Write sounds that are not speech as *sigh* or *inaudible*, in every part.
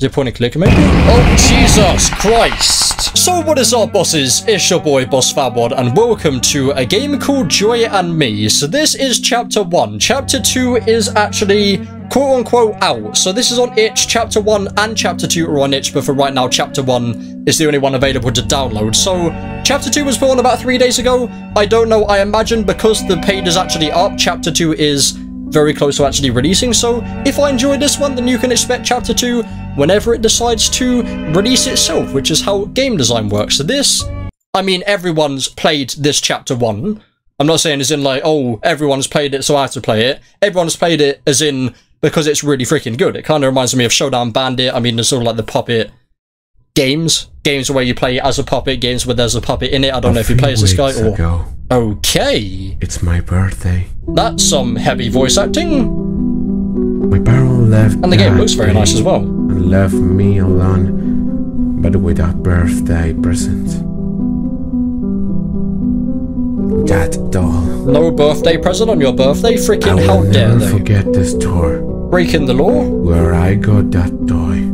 Is it point and click maybe? Oh, Jesus Christ! So what is up, bosses? It's your boy, Boss Fatwod, and welcome to a game called Joy and Me. So this is Chapter 1. Chapter 2 is actually quote-unquote out. So this is on itch. Chapter 1 and Chapter 2 are on itch, but for right now, Chapter 1 is the only one available to download. So Chapter 2 was born about three days ago. I don't know, I imagine because the page is actually up, Chapter 2 is very close to actually releasing. So if I enjoy this one, then you can expect Chapter 2 whenever it decides to release itself, which is how game design works. So this, I mean, everyone's played this Chapter 1. I'm not saying as in like, oh, everyone's played it, so I have to play it. Everyone's played it as in because it's really freaking good. It kind of reminds me of Showdown Bandit. I mean, there's sort of like the puppet games. Games where you play as a puppet, games where there's a puppet in it. I don't a know if you play as this guy or... Ago, Okay. it's my birthday. That's some heavy voice acting. My parents left And the game looks very nice as well. And left me alone, but with a birthday present. That doll. No birthday present on your birthday? Freaking how dare they? forget this store Breaking the law? where I got that toy.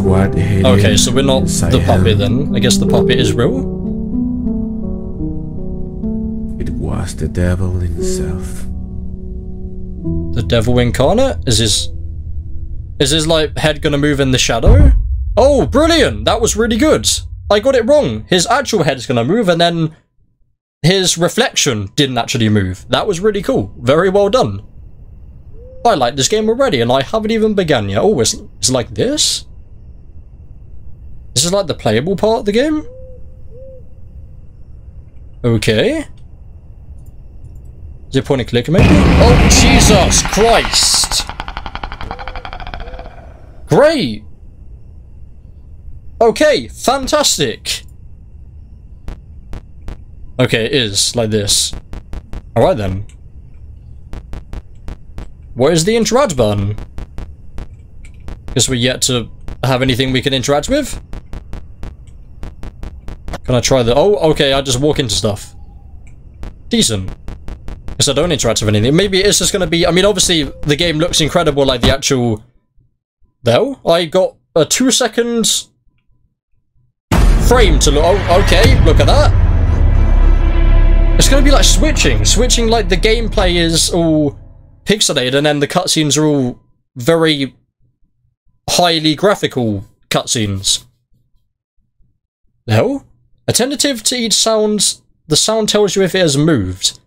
What Okay, so we're not the puppet then. I guess the puppet is real. It was the devil himself. The devil incarnate? Is his... Is his, like, head gonna move in the shadow? Oh, brilliant! That was really good. I got it wrong. His actual head is gonna move and then his reflection didn't actually move. That was really cool. Very well done. I like this game already and I haven't even begun yet. Oh, it's, it's like this? This is like the playable part of the game? Okay. Is it point and click maybe? Oh, Jesus Christ! Great! Okay, fantastic! Okay, it is, like this. Alright then. Where is the interact button? Guess we're yet to have anything we can interact with? Can I try the- oh, okay, I just walk into stuff. Decent. Guess I don't interact with anything. Maybe it's just gonna be- I mean, obviously, the game looks incredible like the actual- Though, I got a two seconds frame to look- oh, okay, look at that. It's gonna be like switching. Switching like the gameplay is all pixelated and then the cutscenes are all very highly graphical cutscenes. The hell? Attentive to each sound, the sound tells you if it has moved.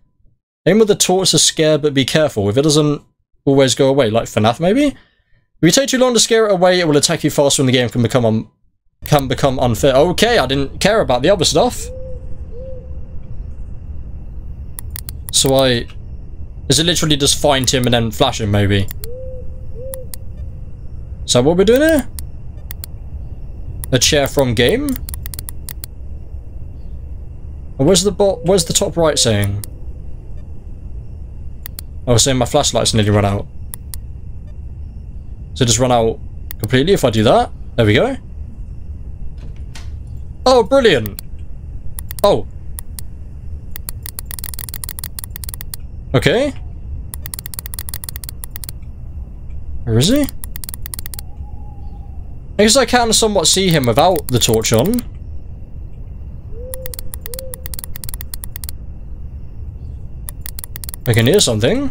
Aim with the torch to scare, but be careful. If it doesn't always go away, like FNAF maybe? If you take too long to scare it away, it will attack you faster and the game can become un can become unfair. Okay, I didn't care about the other stuff. So I... Is it literally just find him and then flash him, maybe? Is that what we're doing here? A chair from game? Oh, where's the bot? Where's the top right saying? I was saying my flashlight's nearly run out. So just run out completely if I do that? There we go. Oh, brilliant. Oh. Okay. Where is he? I guess I can somewhat see him without the torch on. I can hear something.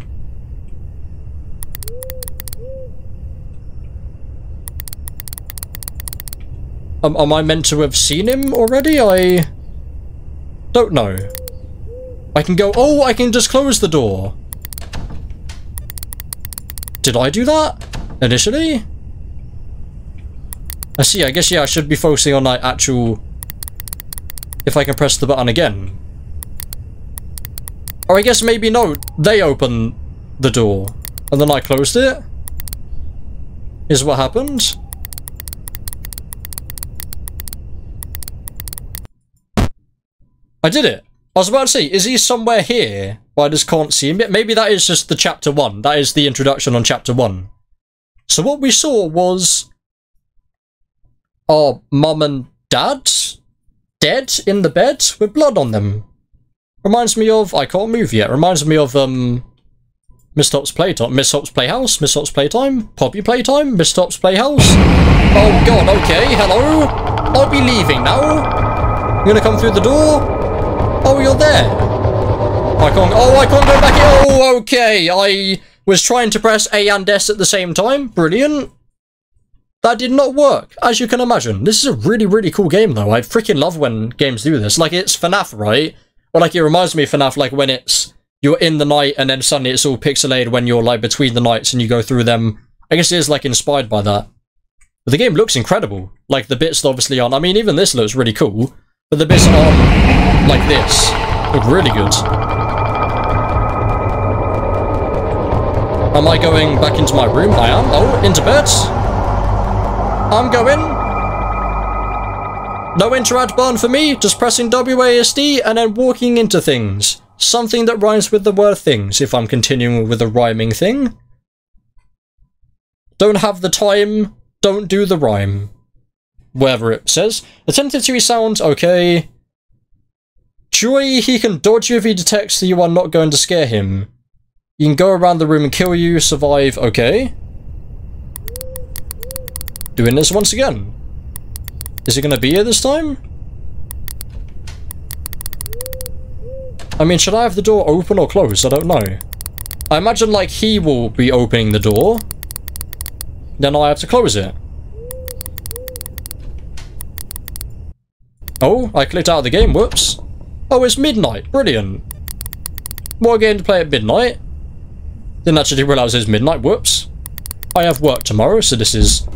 Um, am I meant to have seen him already? I don't know. I can go- oh, I can just close the door. Did I do that? Initially? I see, I guess, yeah, I should be focusing on, like, actual... If I can press the button again. Or I guess maybe no, they opened the door. And then I closed it? Is what happened? I did it. I was about to say, is he somewhere here? But I just can't see him yet. Maybe that is just the chapter one. That is the introduction on chapter one. So what we saw was our mum and dad dead in the bed with blood on them. Reminds me of I can't move yet. Reminds me of um Mr. Hopp's playtime. Mr. Hopp's playhouse. Mr. Hopp's playtime. Poppy playtime. Mr. Hopp's playhouse. Oh god, okay, hello. I'll be leaving now. You gonna come through the door? Oh, you're there. I can't, oh, I can't go back here. Oh, okay. I was trying to press A and S at the same time. Brilliant. That did not work, as you can imagine. This is a really, really cool game, though. I freaking love when games do this. Like, it's FNAF, right? Or, like, it reminds me of FNAF, like, when it's you're in the night and then suddenly it's all pixelated when you're like between the nights and you go through them. I guess it is like inspired by that. But the game looks incredible. Like the bits that obviously aren't. I mean, even this looks really cool. But the bits on like this look really good. Am I going back into my room? I am. Oh, into bed. I'm going. No interad burn for me, just pressing WASD and then walking into things. Something that rhymes with the word things, if I'm continuing with a rhyming thing. Don't have the time, don't do the rhyme. Whatever it says. Attentive to sounds, okay. Joy, he can dodge you if he detects that you are not going to scare him. He can go around the room and kill you, survive, okay. Doing this once again. Is it going to be here this time? I mean, should I have the door open or closed? I don't know. I imagine, like, he will be opening the door. Then I have to close it. Oh, I clicked out of the game. Whoops. Oh, it's midnight. Brilliant. More game to play at midnight. Didn't actually realise it's midnight. Whoops. I have work tomorrow, so this is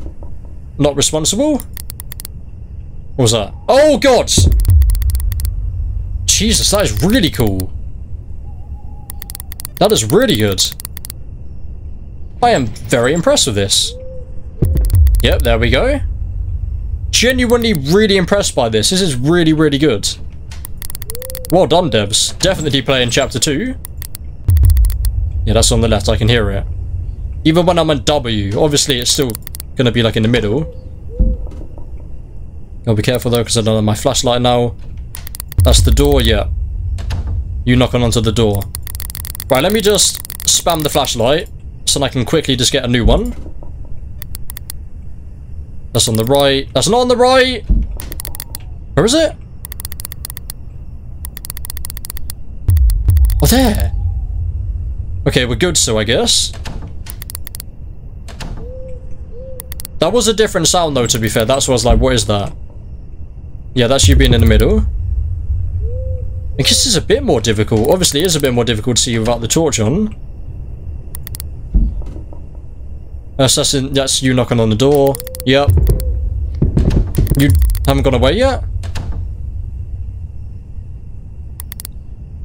not responsible. What was that? Oh, God! Jesus, that is really cool. That is really good. I am very impressed with this. Yep, there we go. Genuinely really impressed by this. This is really, really good. Well done, devs. Definitely playing Chapter 2. Yeah, that's on the left. I can hear it. Even when I'm on W, obviously it's still going to be like in the middle. Gotta be careful though, because I don't have my flashlight now. That's the door, yeah. You knocking onto the door. Right, let me just spam the flashlight so I can quickly just get a new one. That's on the right. That's not on the right. Where is it? Oh, there. Okay, we're good so, I guess. That was a different sound, though, to be fair. That's what I was like, what is that? Yeah, that's you being in the middle. I guess it's a bit more difficult. Obviously, it is a bit more difficult to see without the torch on. That's, that's, in, that's you knocking on the door. Yep. You haven't gone away yet?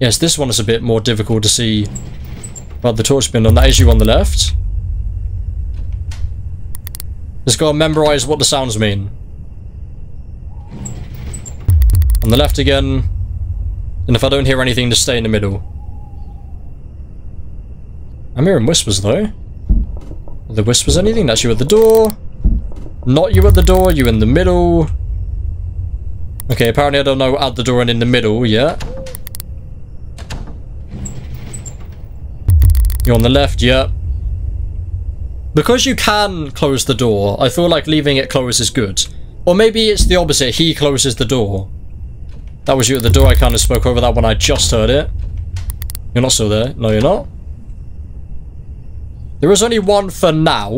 Yes, this one is a bit more difficult to see about the torch being on. That is you on the left. Just gotta memorize what the sounds mean. On the left again. And if I don't hear anything, just stay in the middle. I'm hearing whispers though. Are the whispers anything? That's you at the door. Not you at the door, you in the middle. Okay, apparently I don't know at the door and in the middle yet. You're on the left, yep. Because you can close the door, I feel like leaving it closed is good. Or maybe it's the opposite, he closes the door. That was you at the door. I kind of spoke over that when I just heard it. You're not still there. No, you're not. There is only one for now.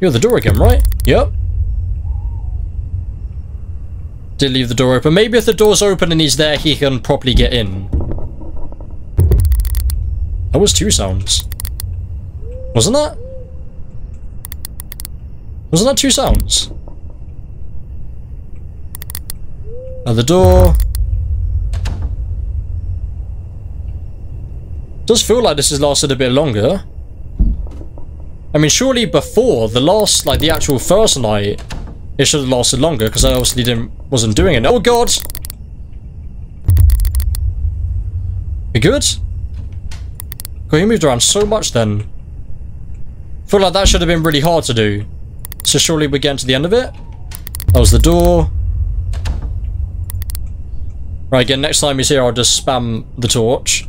You're at the door again, right? Yep. Did leave the door open. Maybe if the door's open and he's there, he can properly get in. That was two sounds. Wasn't that? Wasn't that two sounds? At the door. Does feel like this has lasted a bit longer. I mean, surely before the last, like the actual first night, it should have lasted longer because I obviously didn't, wasn't doing it. Oh god! We good? God, he moved around so much then. Feel like that should have been really hard to do. So surely we're getting to the end of it. That was the door. Right, again, next time he's here, I'll just spam the torch.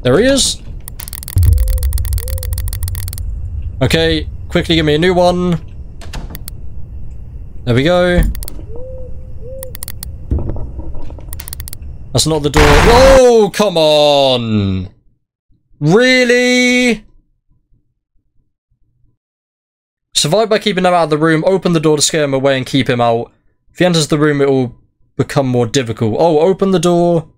There he is. Okay, quickly give me a new one. There we go. That's not the door. Oh, come on! Really? Survive by keeping him out of the room, open the door to scare him away and keep him out. If he enters the room, it will become more difficult. Oh, open the door.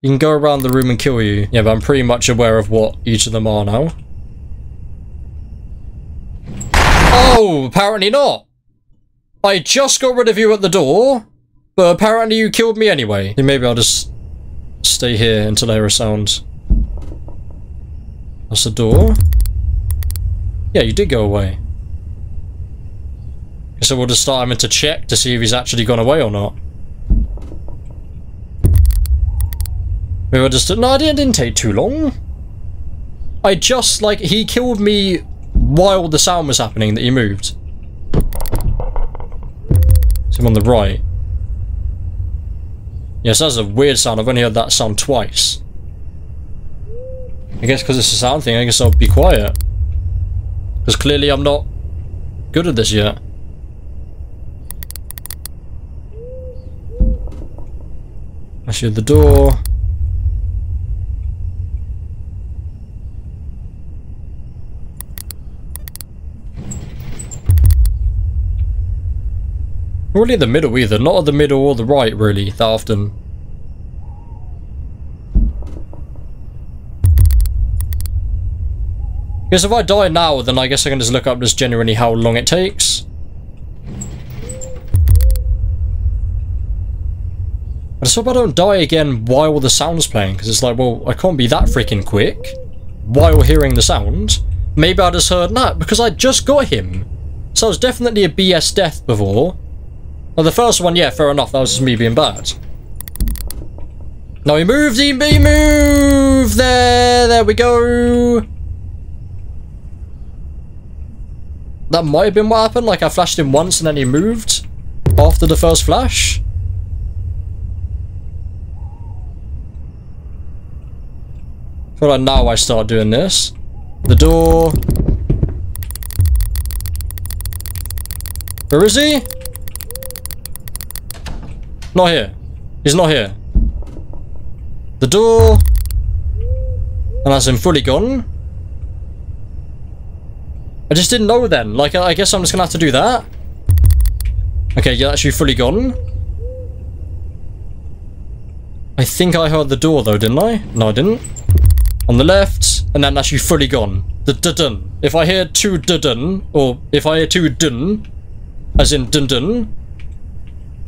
You can go around the room and kill you. Yeah, but I'm pretty much aware of what each of them are now. Oh, apparently not. I just got rid of you at the door, but apparently you killed me anyway. Maybe I'll just stay here until I hear a sound. That's the door. Yeah, you did go away. So we'll just start having to check to see if he's actually gone away or not. We were just... No, it didn't take too long. I just, like, he killed me while the sound was happening that he moved. It's him on the right. Yes, that's a weird sound. I've only heard that sound twice. I guess because it's a sound thing, I guess I'll be quiet. Because clearly I'm not good at this yet. I shut the door. really in the middle either. Not at the middle or the right, really, that often. Because if I die now, then I guess I can just look up just generally how long it takes. I just hope I don't die again while the sound's playing, because it's like, well, I can't be that freaking quick while hearing the sound. Maybe I just heard that, because I just got him. So it was definitely a BS death before. Well, the first one, yeah, fair enough. That was just me being bad. Now he moved, he, he moved! There, there we go! That might have been what happened, like I flashed him once and then he moved after the first flash. Feel like now I start doing this. The door. Where is he? Not here. He's not here. The door. And that's him fully gone. I just didn't know then. Like, I guess I'm just gonna have to do that. Okay, yeah, actually fully gone. I think I heard the door though, didn't I? No, I didn't. On the left, and then actually fully gone. The dun. If I hear two dun, or if I hear two dun, as in dun dun,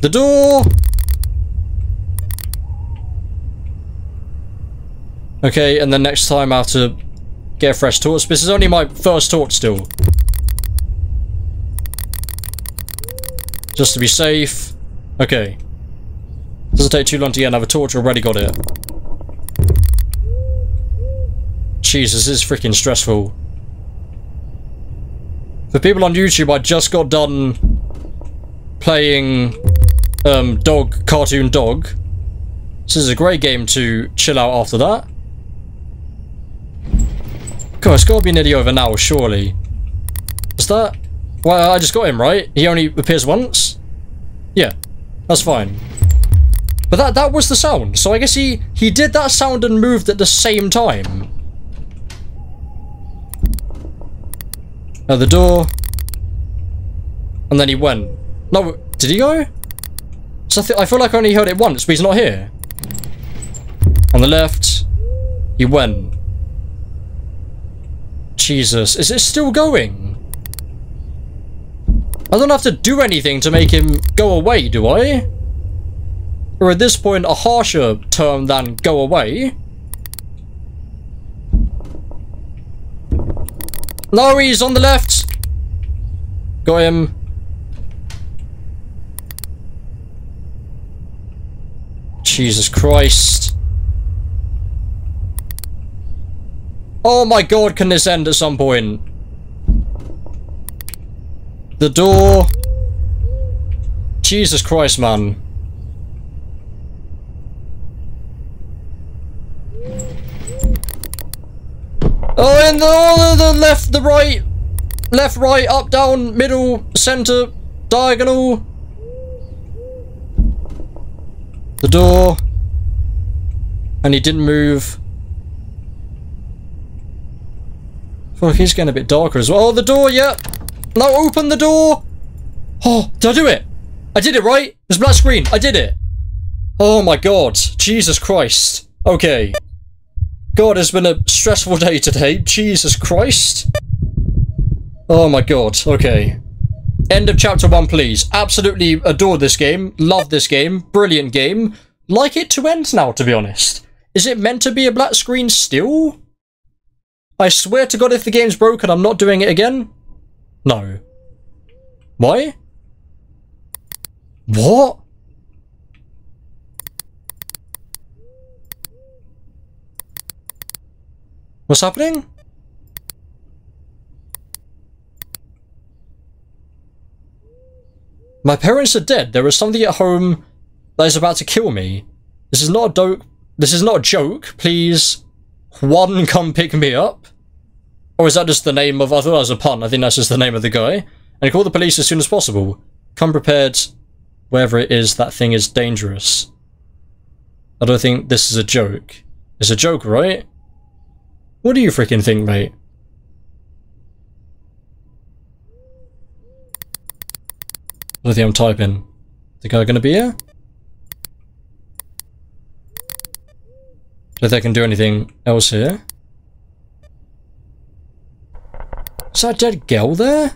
the door Okay, and then next time I have to get a fresh torch. This is only my first torch still. Just to be safe. Okay. Doesn't take too long to get another torch, already got it. Jesus, this is freaking stressful. For people on YouTube, I just got done playing um, Dog, Cartoon Dog. This is a great game to chill out after that. God, it's got to be nearly over now, surely. Is that? Well, I just got him, right? He only appears once? Yeah, that's fine. But that that was the sound, so I guess he, he did that sound and moved at the same time. The door. And then he went. No, did he go? So I, I feel like I only heard it once, but he's not here. On the left, he went. Jesus, is it still going? I don't have to do anything to make him go away, do I? Or at this point, a harsher term than go away. He's on the left. Got him. Jesus Christ. Oh my god, can this end at some point? The door. Jesus Christ, man. The, oh, the left, the right, left, right, up, down, middle, center, diagonal. The door. And he didn't move. Fuck, he's getting a bit darker as well. Oh, the door, yeah. Now open the door. Oh, did I do it? I did it, right? There's black screen. I did it. Oh my god. Jesus Christ. Okay. God, it's been a stressful day today. Jesus Christ. Oh my god. Okay. End of chapter one, please. Absolutely adore this game. Love this game. Brilliant game. Like it to end now, to be honest. Is it meant to be a black screen still? I swear to God if the game's broken, I'm not doing it again. No. Why? What? What's happening? My parents are dead. There is something at home that is about to kill me. This is not a joke. This is not a joke. Please, one, come pick me up. Or is that just the name of... I thought that was a pun. I think that's just the name of the guy. And call the police as soon as possible. Come prepared wherever it is that thing is dangerous. I don't think this is a joke. It's a joke, right? What do you freaking think, mate? Think I'm typing. The guy gonna be here? Do they can do anything else here? Is that dead girl there?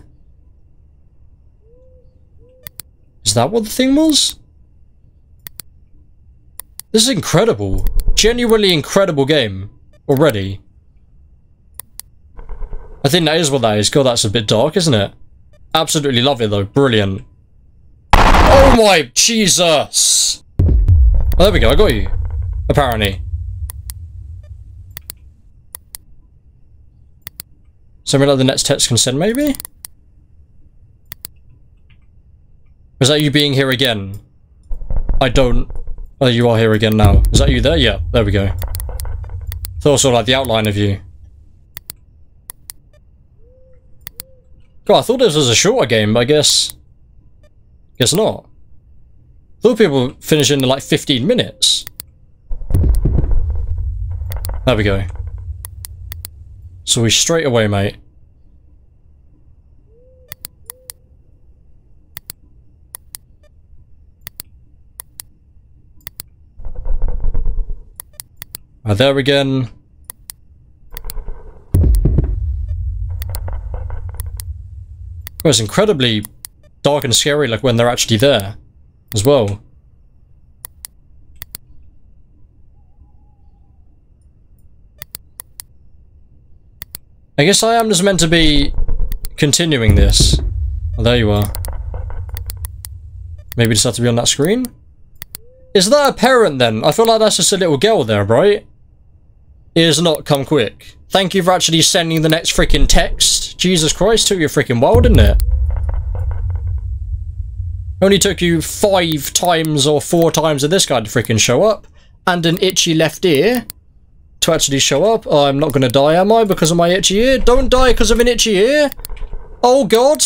Is that what the thing was? This is incredible. Genuinely incredible game. Already. I think that is what that is. God, that's a bit dark, isn't it? Absolutely love it though. Brilliant. Oh my Jesus! Oh, there we go. I got you. Apparently. Something like the next text can send, maybe? Is that you being here again? I don't... Oh, you are here again now. Is that you there? Yeah, there we go. Thought sort like the outline of you. God, I thought this was a shorter game, but I guess... Guess not. thought people finish in like 15 minutes. There we go. So we straight away, mate. Are there again. Oh, it's incredibly dark and scary like when they're actually there as well. I guess I am just meant to be continuing this. Oh, there you are. Maybe just have to be on that screen? Is that a parent then? I feel like that's just a little girl there, right? It has not come quick. Thank you for actually sending the next freaking text. Jesus Christ, took you freaking while, didn't it? Only took you five times or four times of this guy to freaking show up. And an itchy left ear to actually show up. Oh, I'm not going to die, am I, because of my itchy ear? Don't die because of an itchy ear. Oh, God.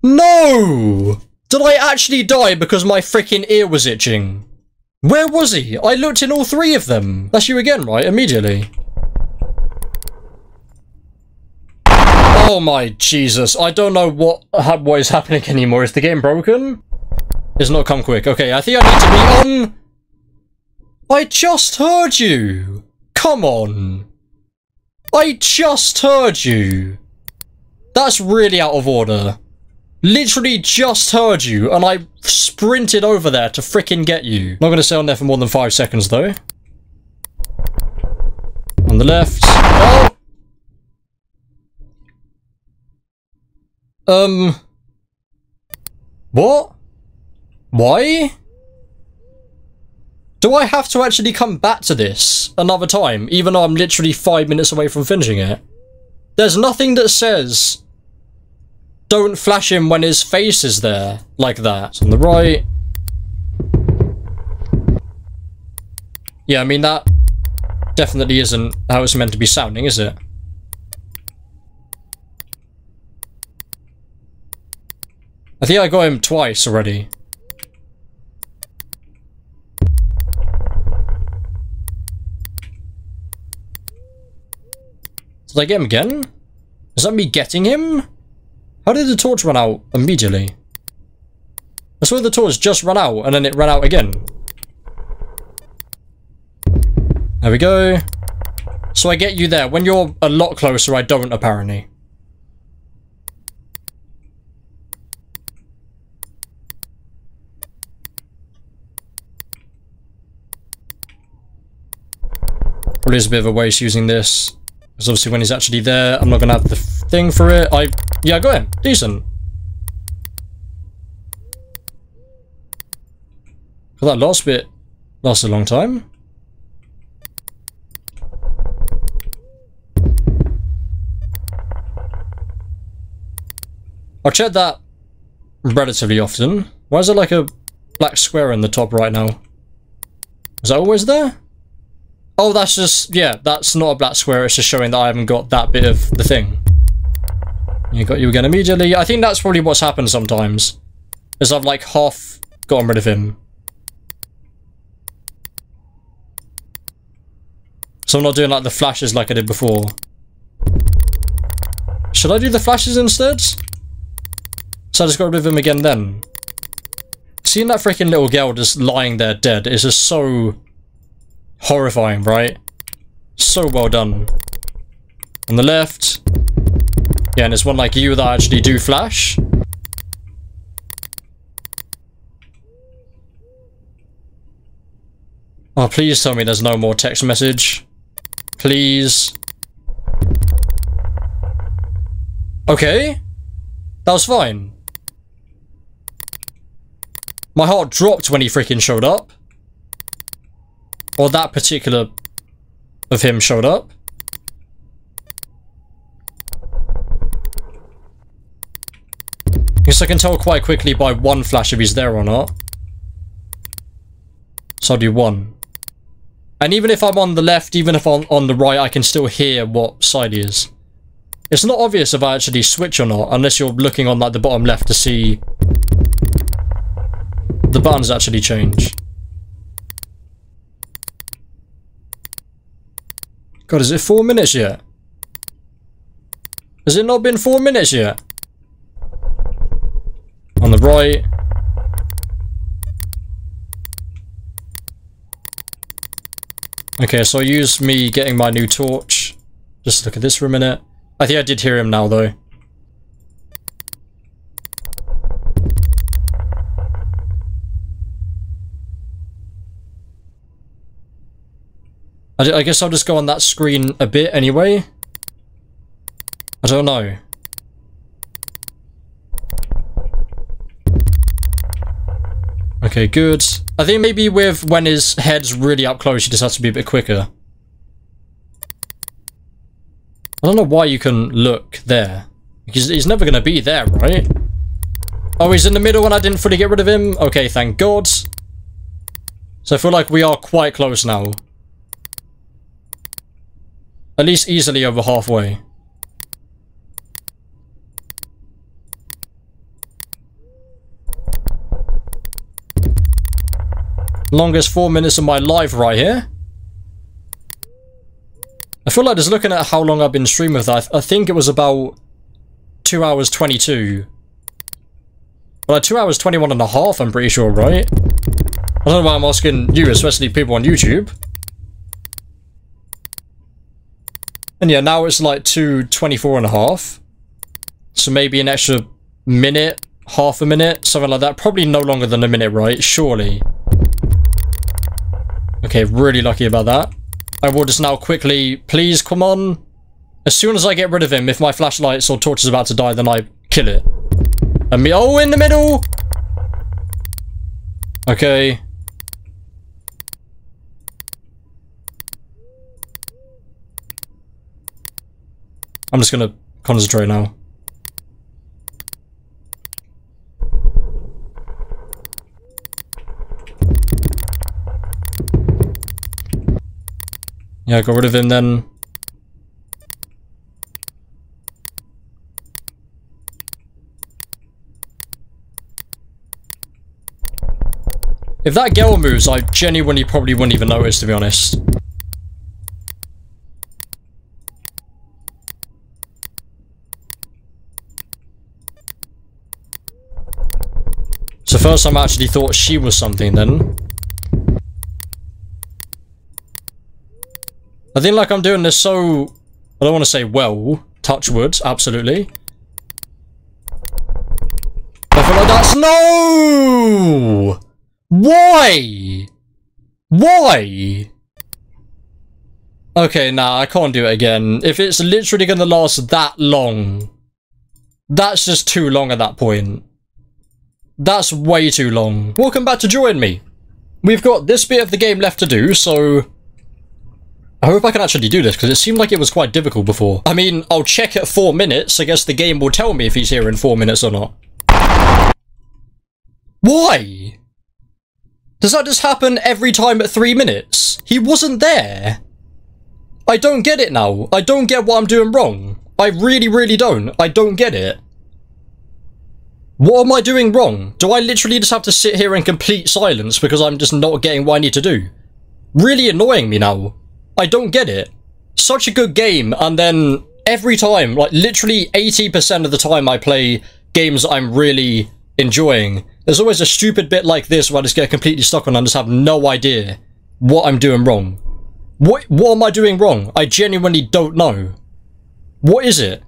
No! Did I actually die because my freaking ear was itching? Where was he? I looked in all three of them. That's you again, right? Immediately. Oh my Jesus. I don't know what, what is happening anymore. Is the game broken? It's not come quick. Okay, I think I need to be on I just heard you! Come on! I just heard you! That's really out of order. Literally just heard you, and I sprinted over there to fricking get you. Not gonna stay on there for more than five seconds, though. On the left. Oh! Um... What? Why? Do I have to actually come back to this another time, even though I'm literally five minutes away from finishing it? There's nothing that says don't flash him when his face is there, like that. So on the right. Yeah, I mean, that definitely isn't how it's meant to be sounding, is it? I think I got him twice already. Did I get him again? Is that me getting him? How did the torch run out immediately? I swear the torch just ran out and then it ran out again. There we go. So I get you there. When you're a lot closer, I don't apparently. Probably is a bit of a waste using this. Because obviously when he's actually there, I'm not going to have the thing for it. I, yeah, go ahead. Decent. that last bit lasted a long time. I'll check that relatively often. Why is there like a black square in the top right now? Is that always there? Oh, that's just, yeah, that's not a black square. It's just showing that I haven't got that bit of the thing. You got you again immediately. I think that's probably what's happened sometimes. Is I've like half gotten rid of him. So I'm not doing like the flashes like I did before. Should I do the flashes instead? So I just got rid of him again then. Seeing that freaking little girl just lying there dead is just so horrifying, right? So well done. On the left. Yeah, and it's one like you that actually do flash. Oh, please tell me there's no more text message. Please. Okay. That was fine. My heart dropped when he freaking showed up. Or that particular of him showed up. Guess I can tell quite quickly by one flash if he's there or not. So I'll do one. And even if I'm on the left, even if I'm on the right, I can still hear what side he is. It's not obvious if I actually switch or not, unless you're looking on like the bottom left to see the buttons actually change. God, is it four minutes yet? Has it not been four minutes yet? On the right. Okay, so I use me getting my new torch. Just look at this for a minute. I think I did hear him now, though. I, I guess I'll just go on that screen a bit anyway. I don't know. Okay, good. I think maybe with when his head's really up close, he just has to be a bit quicker. I don't know why you can look there. Because he's never going to be there, right? Oh, he's in the middle and I didn't fully get rid of him? Okay, thank God. So I feel like we are quite close now. At least easily over halfway. Longest four minutes of my life right here. I feel like just looking at how long I've been streaming with that, I think it was about 2 hours 22. Well, like 2 hours 21 and a half, I'm pretty sure, right? I don't know why I'm asking you, especially people on YouTube. And yeah, now it's like 2.24 and a half. So maybe an extra minute, half a minute, something like that. Probably no longer than a minute, right? Surely. Okay, really lucky about that. I will just now quickly, please, come on. As soon as I get rid of him, if my flashlights or torch is about to die, then I kill it. And me, oh, in the middle! Okay. I'm just gonna concentrate now. Yeah, got rid of him then. If that girl moves, I genuinely probably wouldn't even notice, to be honest. So first time I actually thought she was something then. I think like I'm doing this so... I don't want to say well. Touch wood, absolutely. I feel like that's... No! Why? Why? Okay, nah, I can't do it again. If it's literally gonna last that long, that's just too long at that point. That's way too long. Welcome back to join me. We've got this bit of the game left to do, so... I hope I can actually do this, because it seemed like it was quite difficult before. I mean, I'll check at four minutes. I guess the game will tell me if he's here in four minutes or not. Why? Does that just happen every time at three minutes? He wasn't there. I don't get it now. I don't get what I'm doing wrong. I really, really don't. I don't get it. What am I doing wrong? Do I literally just have to sit here in complete silence because I'm just not getting what I need to do? Really annoying me now. I don't get it. Such a good game, and then every time, like literally 80% of the time I play games I'm really enjoying, there's always a stupid bit like this where I just get completely stuck on and just have no idea what I'm doing wrong. What, what am I doing wrong? I genuinely don't know. What is it?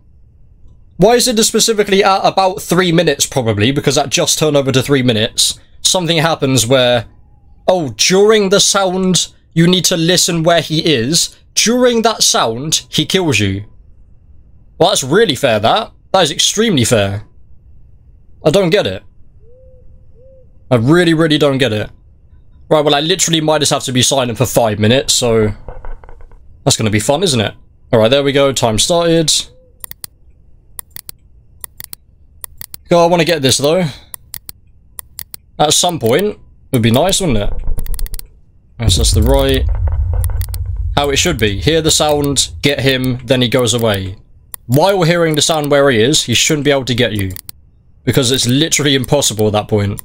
Why is it specifically at about three minutes probably, because that just turned over to three minutes, something happens where, oh, during the sound, you need to listen where he is. During that sound, he kills you. Well, that's really fair, that. That is extremely fair. I don't get it. I really, really don't get it. Right, well, I literally might just have to be silent for five minutes, so... That's going to be fun, isn't it? Alright, there we go. Time started. I want to get this, though. At some point. It would be nice, wouldn't it? That's the right... How it should be. Hear the sound, get him, then he goes away. While hearing the sound where he is, he shouldn't be able to get you. Because it's literally impossible at that point.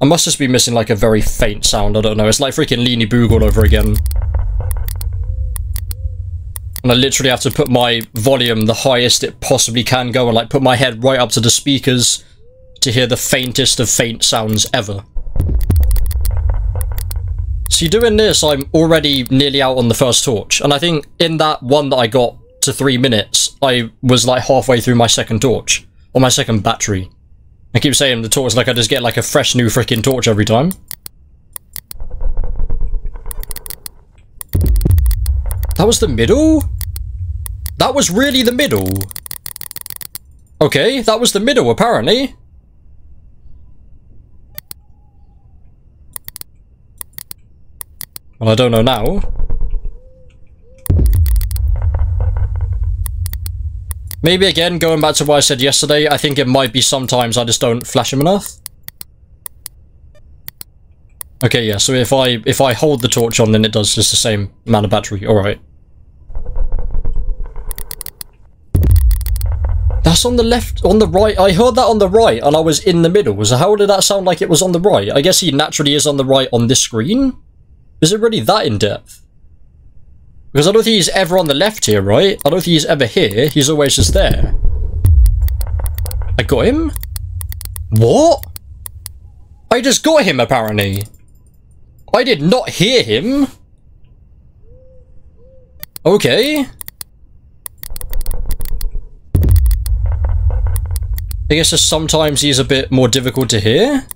I must just be missing like a very faint sound, I don't know. It's like freaking Leany Boog all over again. And I literally have to put my volume the highest it possibly can go and like put my head right up to the speakers to hear the faintest of faint sounds ever. See, doing this, I'm already nearly out on the first torch. And I think in that one that I got to three minutes, I was like halfway through my second torch. Or my second battery. I keep saying the torch like I just get like a fresh new freaking torch every time. That was the middle? That was really the middle? Okay, that was the middle apparently. Well, I don't know now. Maybe again, going back to what I said yesterday, I think it might be sometimes I just don't flash him enough. Okay, yeah, so if I if I hold the torch on, then it does just the same amount of battery. Alright. That's on the left, on the right. I heard that on the right, and I was in the middle. So how did that sound like it was on the right? I guess he naturally is on the right on this screen? Is it really that in-depth? Because I don't think he's ever on the left here, right? I don't think he's ever here. He's always just there. I got him? What? I just got him, apparently. I did not hear him. Okay. I guess just sometimes he's a bit more difficult to hear.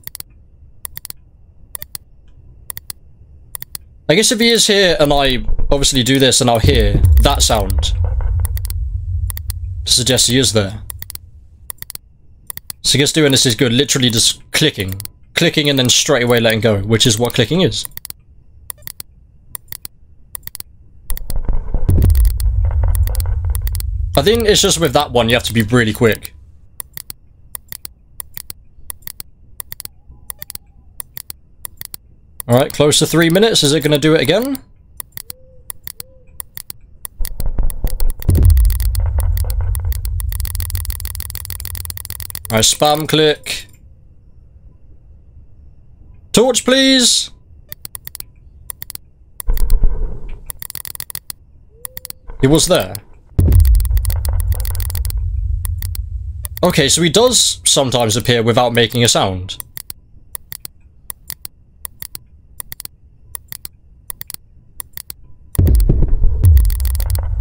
I guess if he is here and I obviously do this and I'll hear that sound to suggest he is there. So I guess doing this is good. Literally just clicking. Clicking and then straight away letting go, which is what clicking is. I think it's just with that one you have to be really quick. Alright, close to three minutes. Is it going to do it again? I spam click. Torch, please! He was there. Okay, so he does sometimes appear without making a sound.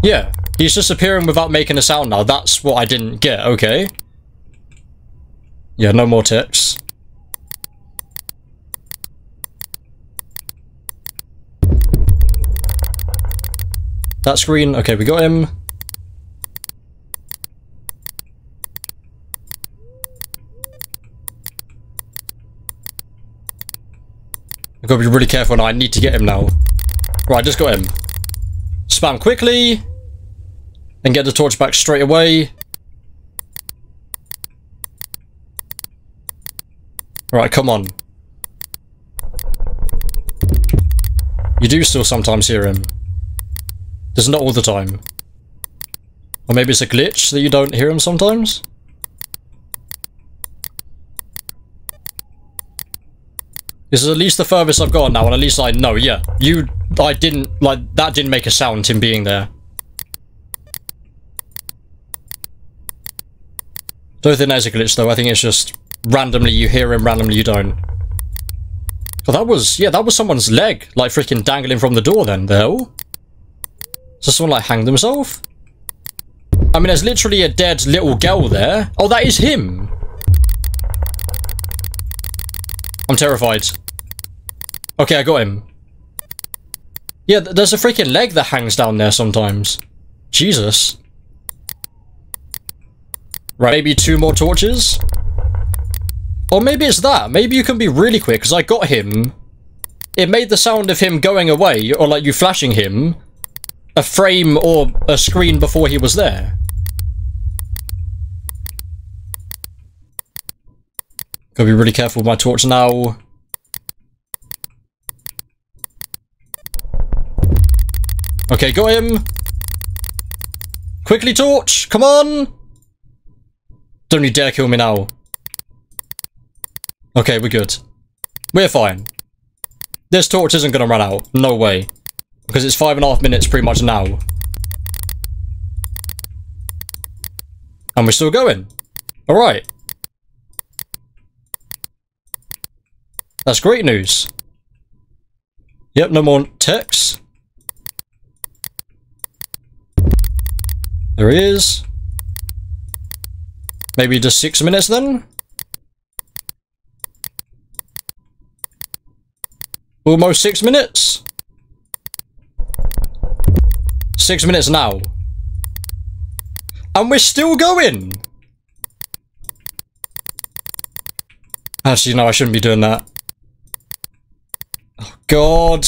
Yeah, he's just appearing without making a sound now. That's what I didn't get, okay. Yeah, no more ticks. That screen, okay, we got him. I've got to be really careful now. I need to get him now. Right, just got him. Spam quickly. And get the torch back straight away. Right, come on. You do still sometimes hear him. Just not all the time. Or maybe it's a glitch that you don't hear him sometimes? This is at least the furthest I've gone now, and at least I know, yeah. You, I didn't, like, that didn't make a sound, him being there. Don't think there's a glitch, though. I think it's just randomly you hear him, randomly you don't. Oh, that was, yeah, that was someone's leg, like, freaking dangling from the door then, though. So someone, like, hanged themselves? I mean, there's literally a dead little girl there. Oh, that is him. I'm terrified. Okay, I got him. Yeah, th there's a freaking leg that hangs down there sometimes. Jesus. Right, maybe two more torches? Or maybe it's that. Maybe you can be really quick, because I got him. It made the sound of him going away, or like you flashing him, a frame or a screen before he was there. Gotta be really careful with my torch now. Okay, got him. Quickly, torch! Come on! Don't you dare kill me now. Okay, we're good. We're fine. This torch isn't gonna run out. No way. Because it's five and a half minutes pretty much now. And we're still going. Alright. That's great news. Yep, no more ticks. There he is. Maybe just six minutes then? Almost six minutes? Six minutes now. And we're still going! Actually, no, I shouldn't be doing that. Oh, God.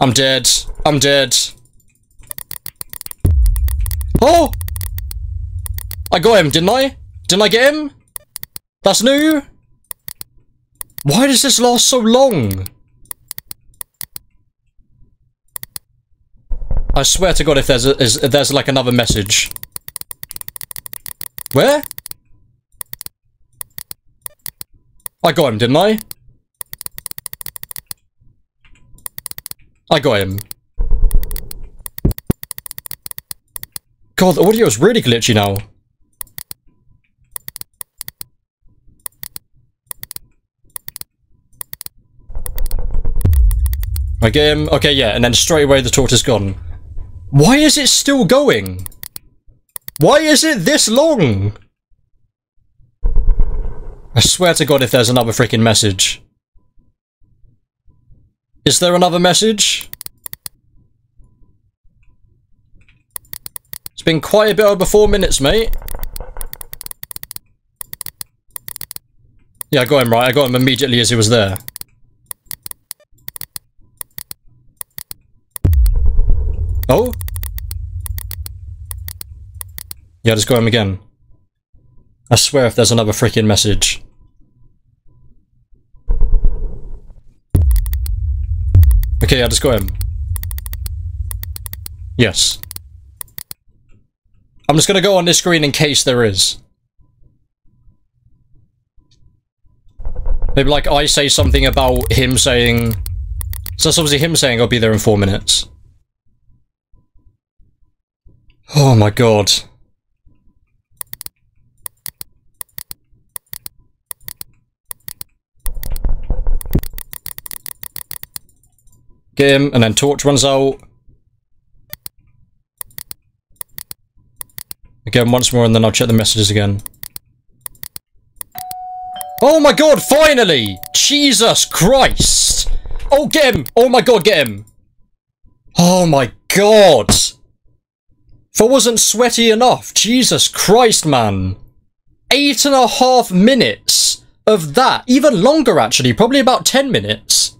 I'm dead. I'm dead. Oh! I got him, didn't I? Didn't I get him? That's new? Why does this last so long? I swear to god if there's a, is, if there's like another message. Where? I got him, didn't I? I got him. God, the audio is really glitchy now. I get him. Okay, yeah, and then straight away the torch is gone. Why is it still going? Why is it this long? I swear to god if there's another freaking message. Is there another message? It's been quite a bit over four minutes, mate. Yeah, I got him right. I got him immediately as he was there. Oh? Yeah, just go him again. I swear if there's another freaking message. Okay, I just go him. Yes. I'm just gonna go on this screen in case there is. Maybe like I say something about him saying... So that's obviously him saying I'll be there in four minutes. Oh my god. Get him, and then torch runs out. Again, once more, and then I'll check the messages again. Oh my god, finally! Jesus Christ! Oh, get him! Oh my god, get him! Oh my god! I wasn't sweaty enough, Jesus Christ, man. Eight and a half minutes of that. Even longer, actually. Probably about 10 minutes.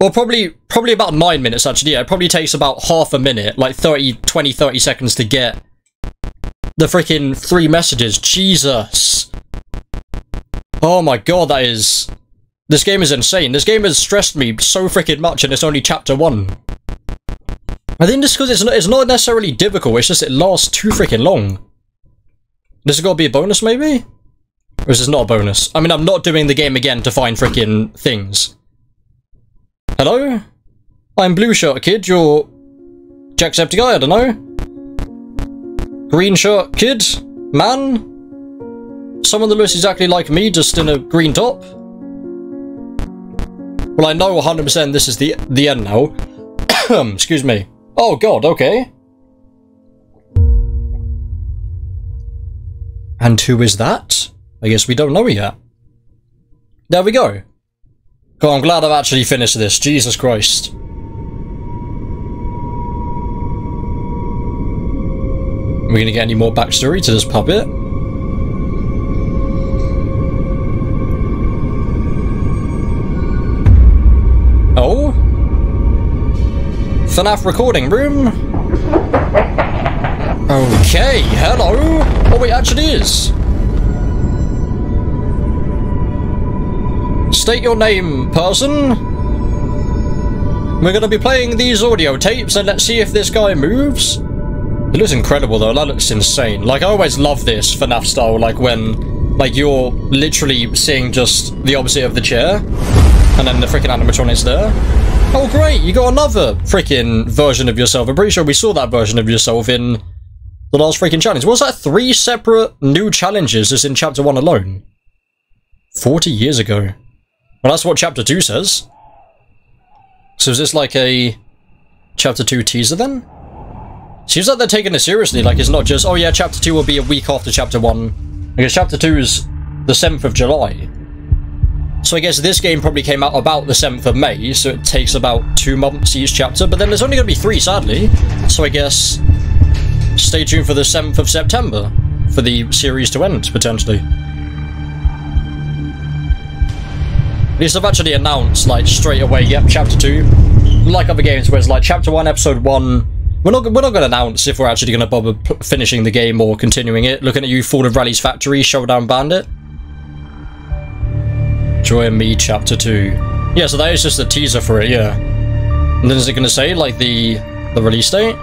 Or probably probably about 9 minutes, actually. Yeah, it probably takes about half a minute. Like 30, 20, 30 seconds to get the freaking three messages. Jesus. Oh my god, that is... This game is insane. This game has stressed me so freaking much and it's only chapter 1. I think just because it's not, it's not necessarily difficult, it's just it lasts too freaking long. This has got to be a bonus, maybe? Or is this not a bonus? I mean, I'm not doing the game again to find freaking things. Hello? I'm Blue Shirt Kid, you're Jacksepticeye, I don't know. Green Shirt Kid? Man? Someone that looks exactly like me, just in a green top? Well, I know 100% this is the the end now. *coughs* Excuse me. Oh god, okay. And who is that? I guess we don't know yet. There we go. God, I'm glad I've actually finished this. Jesus Christ. Are we gonna get any more backstory to this puppet? FNAF recording room? Okay, hello? Oh, it actually is. State your name, person. We're gonna be playing these audio tapes and let's see if this guy moves. It looks incredible though, that looks insane. Like, I always love this FNAF style, like when, like, you're literally seeing just the opposite of the chair, and then the freaking animatronic's there. Oh great, you got another freaking version of yourself. I'm pretty sure we saw that version of yourself in the last freaking challenge. Was that three separate new challenges just in chapter 1 alone? 40 years ago. Well, that's what chapter 2 says. So is this like a chapter 2 teaser then? Seems like they're taking it seriously, like it's not just, oh yeah, chapter 2 will be a week after chapter 1. Because chapter 2 is the 7th of July. So I guess this game probably came out about the 7th of May, so it takes about two months each chapter, but then there's only going to be three, sadly. So I guess stay tuned for the 7th of September for the series to end, potentially. At least I've actually announced, like, straight away, yep, chapter 2. Like other games where it's like, chapter 1, episode 1, we're not, we're not going to announce if we're actually going to bother finishing the game or continuing it. Looking at you, Fall of Rally's Factory, Showdown Bandit. Joy and Me Chapter 2. Yeah, so that is just a teaser for it, yeah. And then is it going to say, like, the the release date?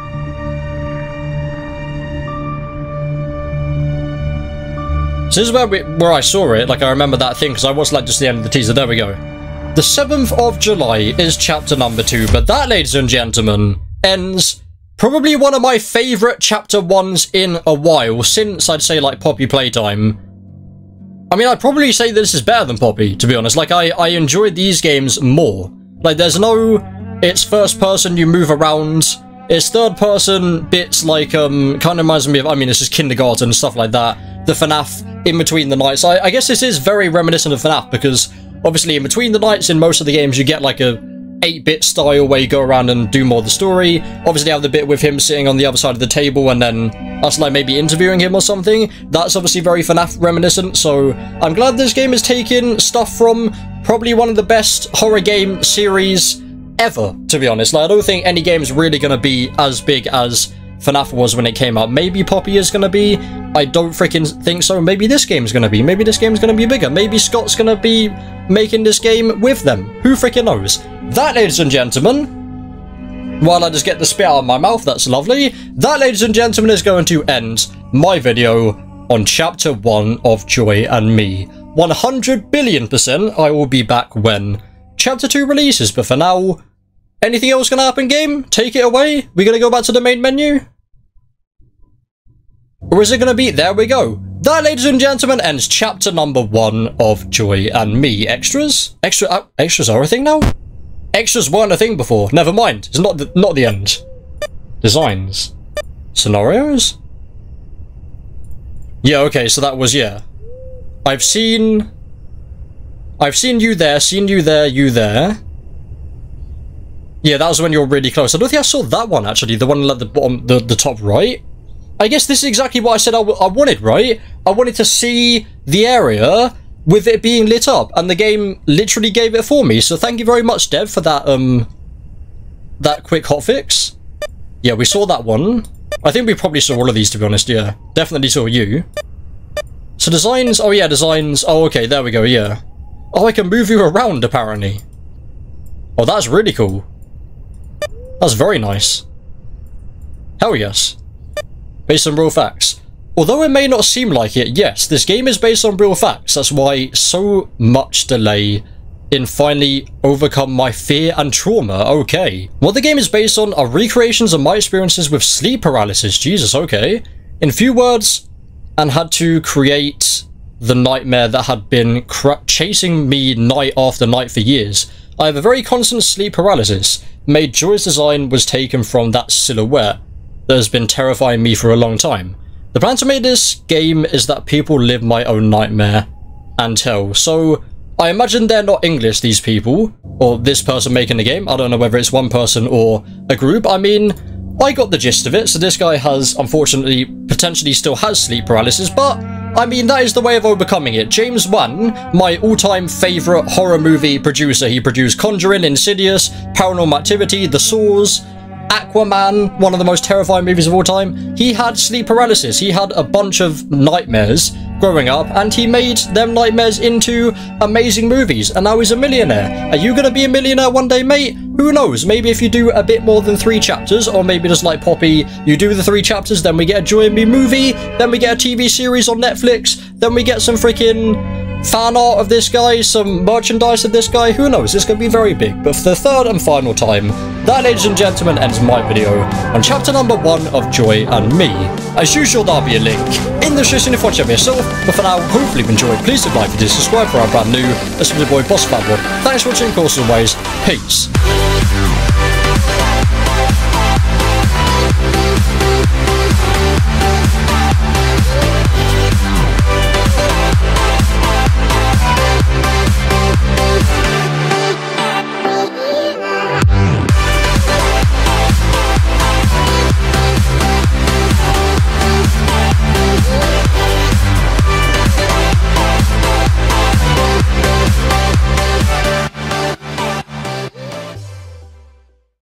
So this is where, we, where I saw it, like I remember that thing, because I was like just the end of the teaser, there we go. The 7th of July is chapter number 2, but that, ladies and gentlemen, ends probably one of my favourite chapter 1s in a while, since I'd say like Poppy Playtime. I mean, I'd probably say this is better than Poppy, to be honest. Like, I, I enjoyed these games more. Like, there's no... It's first person, you move around. It's third person bits like, um, kind of reminds me of, I mean, this is kindergarten and stuff like that. The FNAF in between the nights. I, I guess this is very reminiscent of FNAF because obviously in between the nights in most of the games you get like a 8-bit style where you go around and do more of the story. Obviously, I have the bit with him sitting on the other side of the table and then us like maybe interviewing him or something. That's obviously very FNAF reminiscent, so I'm glad this game is taking stuff from probably one of the best horror game series ever, to be honest. Like, I don't think any game is really going to be as big as FNAF was when it came out. Maybe Poppy is going to be. I don't freaking think so. Maybe this game's going to be. Maybe this game's going to be bigger. Maybe Scott's going to be making this game with them. Who freaking knows? That, ladies and gentlemen, while I just get the spit out of my mouth, that's lovely. That, ladies and gentlemen, is going to end my video on Chapter 1 of Joy and Me. 100 billion percent I will be back when Chapter 2 releases, but for now, anything else gonna happen, game? Take it away? We gonna go back to the main menu? Or is it gonna be, there we go. That, ladies and gentlemen, ends chapter number one of Joy and Me. Extras? Extra, uh, extras are a thing now? Extras weren't a thing before. Never mind. It's not the, not the end. Designs. Scenarios? Yeah, okay, so that was, yeah. I've seen... I've seen you there, seen you there, you there. Yeah, that was when you were really close. I don't think I saw that one, actually. The one at the bottom, the, the top right. I guess this is exactly what I said I, I wanted, right? I wanted to see the area with it being lit up, and the game literally gave it for me. So thank you very much, Dev, for that, um, that quick hotfix. Yeah, we saw that one. I think we probably saw all of these, to be honest, yeah. Definitely saw you. So designs, oh yeah, designs, oh okay, there we go, yeah. Oh, I can move you around, apparently. Oh, that's really cool. That's very nice. Hell yes. Based on real facts. Although it may not seem like it, yes, this game is based on real facts. That's why so much delay in finally overcome my fear and trauma. Okay. What the game is based on are recreations of my experiences with sleep paralysis. Jesus, okay. In few words, and had to create the nightmare that had been chasing me night after night for years. I have a very constant sleep paralysis. Made Joy's design was taken from that silhouette that has been terrifying me for a long time. The plan to make this game is that people live my own nightmare and tell. So I imagine they're not English, these people, or this person making the game. I don't know whether it's one person or a group. I mean, I got the gist of it. So this guy has, unfortunately, potentially still has sleep paralysis, but I mean, that is the way of overcoming it. James Wan, my all-time favourite horror movie producer. He produced Conjuring, Insidious, Paranormal Activity, The Saws, Aquaman, one of the most terrifying movies of all time. He had sleep paralysis. He had a bunch of nightmares growing up, and he made them nightmares into amazing movies, and now he's a millionaire. Are you going to be a millionaire one day, mate? Who knows? Maybe if you do a bit more than three chapters, or maybe just like Poppy, you do the three chapters, then we get a Joy Me movie, then we get a TV series on Netflix, then we get some freaking fan art of this guy, some merchandise of this guy, who knows, it's going to be very big. But for the third and final time, that, ladies and gentlemen, ends my video on chapter number one of Joy and Me. As usual, there'll be a link in the description if you want to check yourself, but for now, hopefully you've enjoyed. Please do like, video, subscribe for our brand new, this is the boy Boss Fatwod Thanks for watching, of course, as always, peace.